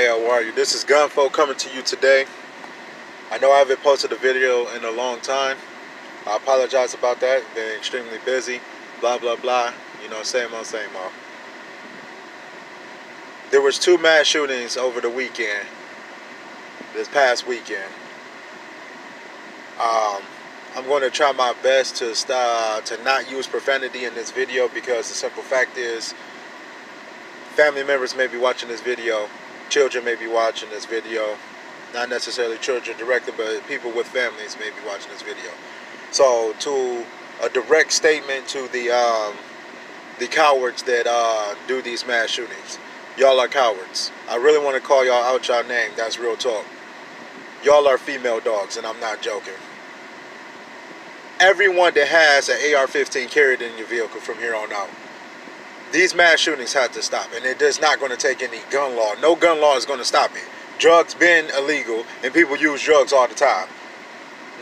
Hey, how are you? This is Gunfo coming to you today. I know I haven't posted a video in a long time. I apologize about that. Been extremely busy. Blah blah blah. You know, same old, same old. There was two mass shootings over the weekend. This past weekend. Um, I'm going to try my best to stop, to not use profanity in this video because the simple fact is, family members may be watching this video children may be watching this video. Not necessarily children directly, but people with families may be watching this video. So, to a direct statement to the um, the cowards that uh, do these mass shootings, y'all are cowards. I really want to call y'all out y'all name. That's real talk. Y'all are female dogs, and I'm not joking. Everyone that has an AR-15 carried in your vehicle from here on out these mass shootings have to stop, and it is not going to take any gun law. No gun law is going to stop it. Drugs been illegal, and people use drugs all the time.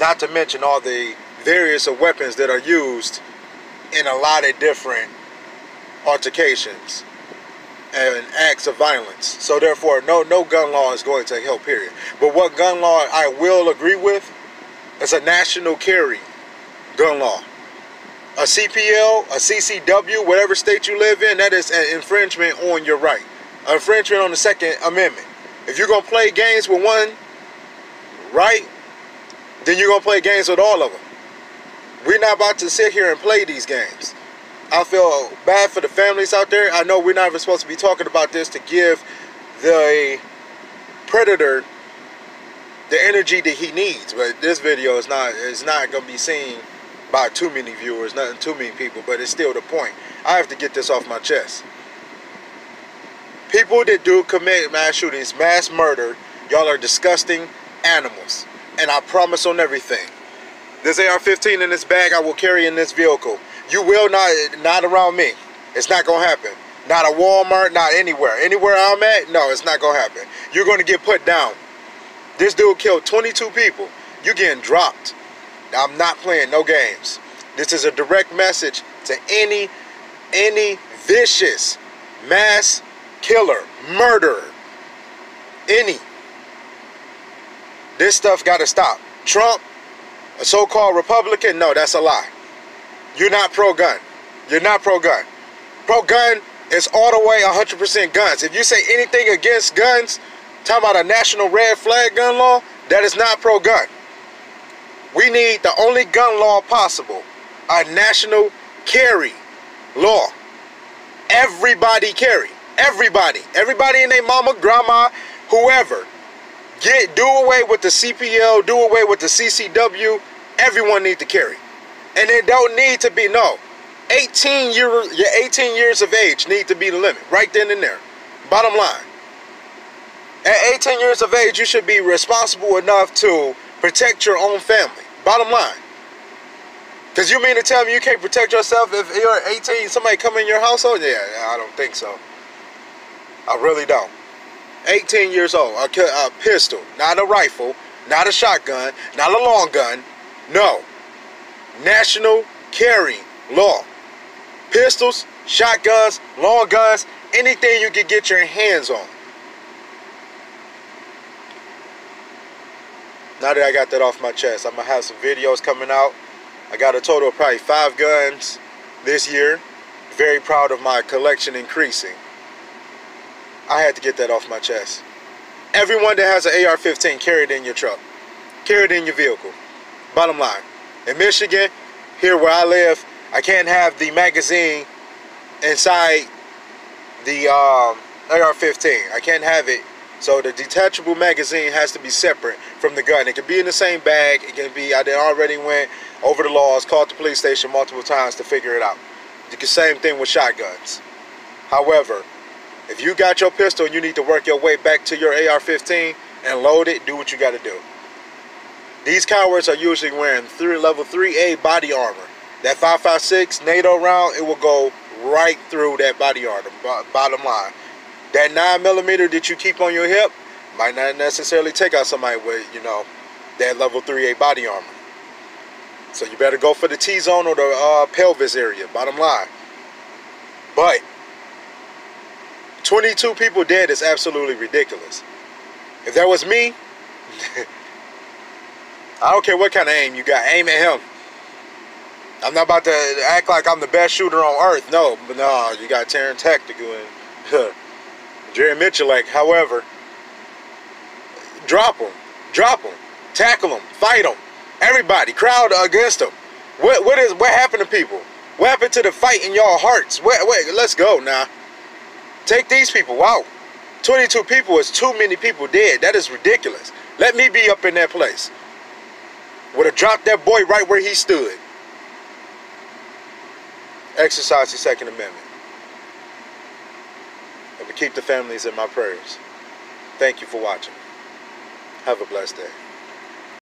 Not to mention all the various weapons that are used in a lot of different altercations and acts of violence. So therefore, no no gun law is going to help. Period. But what gun law I will agree with is a national carry gun law a CPL, a CCW, whatever state you live in, that is an infringement on your right. An infringement on the Second Amendment. If you're going to play games with one right, then you're going to play games with all of them. We're not about to sit here and play these games. I feel bad for the families out there. I know we're not even supposed to be talking about this to give the predator the energy that he needs, but this video is not is not going to be seen by too many viewers, nothing too many people, but it's still the point. I have to get this off my chest. People that do commit mass shootings, mass murder, y'all are disgusting animals. And I promise on everything. This AR-15 in this bag I will carry in this vehicle. You will not, not around me. It's not going to happen. Not a Walmart, not anywhere. Anywhere I'm at, no, it's not going to happen. You're going to get put down. This dude killed 22 people. You're getting dropped. I'm not playing no games. This is a direct message to any any vicious mass killer, murderer, any. This stuff got to stop. Trump, a so-called Republican, no, that's a lie. You're not pro-gun. You're not pro-gun. Pro-gun is all the way 100% guns. If you say anything against guns, talking about a national red flag gun law, that is not pro-gun. We need the only gun law possible, a national carry law. Everybody carry. Everybody. Everybody in their mama, grandma, whoever. Get do away with the CPL, do away with the CCW. Everyone need to carry. And it don't need to be no. 18 year your 18 years of age need to be the limit. Right then and there. Bottom line. At 18 years of age, you should be responsible enough to protect your own family. Bottom line. Because you mean to tell me you can't protect yourself if you're 18, somebody come in your household? Yeah, I don't think so. I really don't. 18 years old, a, a pistol, not a rifle, not a shotgun, not a long gun. No. National carrying law. Pistols, shotguns, long guns, anything you can get your hands on. Now that I got that off my chest, I'm gonna have some videos coming out. I got a total of probably five guns this year. Very proud of my collection increasing. I had to get that off my chest. Everyone that has an AR-15, carry it in your truck. Carry it in your vehicle. Bottom line. In Michigan, here where I live, I can't have the magazine inside the um, AR-15. I can't have it so the detachable magazine has to be separate from the gun. It can be in the same bag. It can be, I already went over the laws, called the police station multiple times to figure it out. The same thing with shotguns. However, if you got your pistol and you need to work your way back to your AR-15 and load it, do what you got to do. These cowards are usually wearing three, level 3A body armor. That 5.56 NATO round, it will go right through that body armor, bottom line. That 9 millimeter that you keep on your hip might not necessarily take out somebody with, you know, that level 3A body armor. So you better go for the T-zone or the uh, pelvis area, bottom line. But 22 people dead is absolutely ridiculous. If that was me, I don't care what kind of aim you got. Aim at him. I'm not about to act like I'm the best shooter on earth. No, but no, you got Terrence Tactical and Jerry Miculek. However, drop them, drop them, tackle them, fight them. Everybody, crowd against them. What what is what happened to people? What happened to the fight in y'all hearts? Wait, wait, let's go now. Take these people out. 22 people is too many people dead. That is ridiculous. Let me be up in that place. Would have dropped that boy right where he stood. Exercise the Second Amendment. Keep the families in my prayers. Thank you for watching. Have a blessed day.